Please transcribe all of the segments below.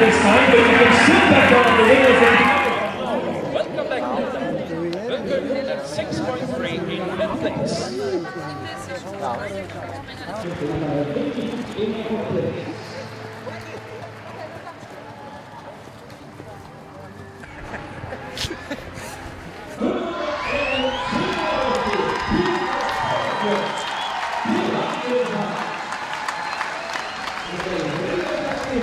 at this time, but you can sit back on the wheels of the Welcome back, Welcome at 6.3 in fifth place. Thank you. This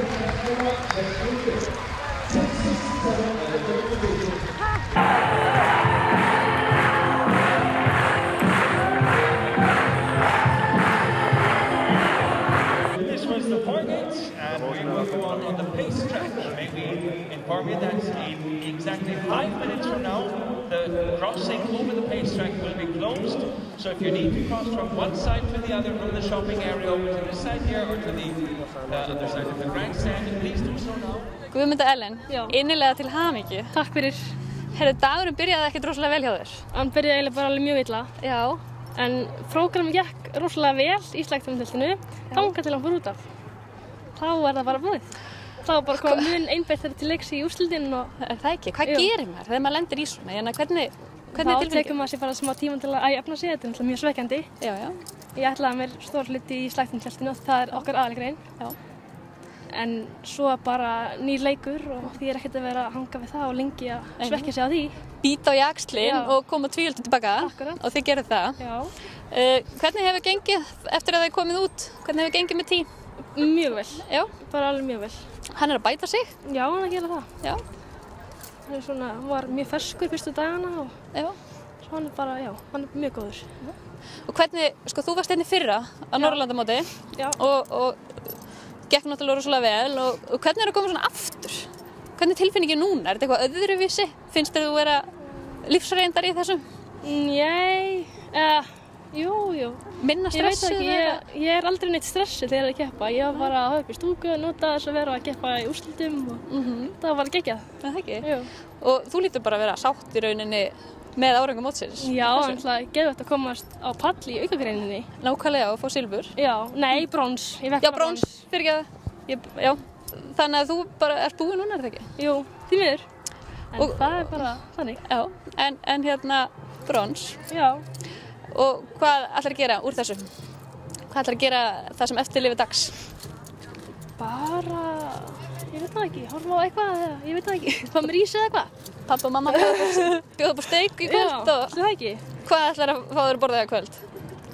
was the and we will go on on the pace track. May we inform you that in exactly five minutes from now, crossing over the pace track will be closed. So if you need to cross from one side to the other, from the shopping area over to this side here or to the uh, other side of the grandstand, please do so now. Guðmunda Ellen, Já. innilega til hamingju. Takk fyrir. Herðu, dagurinn byrjaði ekkert rosalega vel hjá þér. Hann byrjaði eiginlega bara alveg mjög illa. Já. En prógram gekk rosalega vel í slægtumdeltinu. Þanga til hann fór út af. Þá var það bara búið. Þá bara komið mun þegar til leiks í úrslitin og Er það ekki? Hvað Já. gerir maður þegar maður lendir í svona? Hérna, hvernig, hvernig er þá tekum maður sér bara smá tíma til að æfna sig. Þetta er náttúrulega mjög sveikjandi. Já, já. Ég ætlaði mér stór hluti í slægtumdeltinu og það er okkar aðalegrein. Já. En svo bara nýr leikur og því er ekkert að vera að hanga við það og lengi að svekja sig á því. Býta á jakslinn og koma tvíöldu tilbaka. Akkurat. Og þið gerir það. Já, Uh, hvernig hefur gengið eftir að það er komið út? Hvernig hefur gengið með tí? Mjög vel. Já. Bara alveg mjög vel. Hann er að bæta sig. Já, hann er að gera það. Já. Hann er svona, var mjög ferskur fyrstu dagana og Já. svo hann er bara, já, hann er mjög góður. Og hvernig, sko, þú varst einni fyrra á Norrlandamóti Já. og, og gekk náttúrulega rosalega vel og, og hvernig er að koma svona aftur? Hvernig er tilfinningin núna? Er þetta eitthvað öðruvísi? Finnst þér þú vera lífsreyndar í þessum? Nei, eða, jú, jú. Minna Ég veit það stressuð? ekki, ég, ég er aldrei neitt stressuð þegar ég er að keppa. Ég var bara að hafa upp í stúku, nota þess að vera að keppa í úrslitum og það var bara geggjað. Er það ekki? Jú. Og þú lítur bara að vera sátt í rauninni með árangum mótsins? Já, en það er geðvægt að komast á pall í aukagreininni. Nákvæmlega og fá silfur? Já, nei, brons. Ég Já, brons, fyrir ekki að, já. Þannig að þú bara ert búinn núna, er það ekki? Jú, því miður. En Og- það er bara þannig. Já, en, en hérna brons. Já, Og hvað ætlar að gera úr þessu? Hvað ætlar að gera það sem eftir lifi dags? bara, ég veit það ekki, horfa á eitthvað ég veit það ekki, fá mér ís eða eitthvað. Pappa og mamma bjóða upp á steik í kvöld Já, og ætli það ekki. hvað ætlar að fá þér að borða það í kvöld?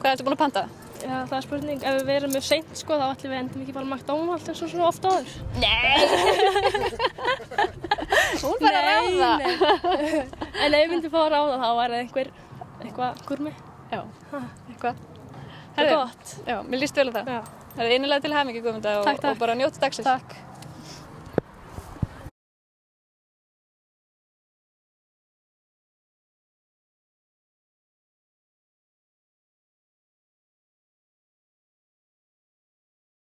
Hvað ertu búin að panta? Já, það er spurning, ef við verum mjög seint sko, þá ætlum við endum ekki bara McDonalds eins og svo ofta áður. Nei! Hún bara að ráða. en ef við myndum fá að ráða þá væri það einhver, eitthvað gurmi. Já, eitthvað. Það er gott. Já, mér líst vel á það. Já, Það er einilega til hamingi Guðmunda og, og bara njóta dagsins. takk.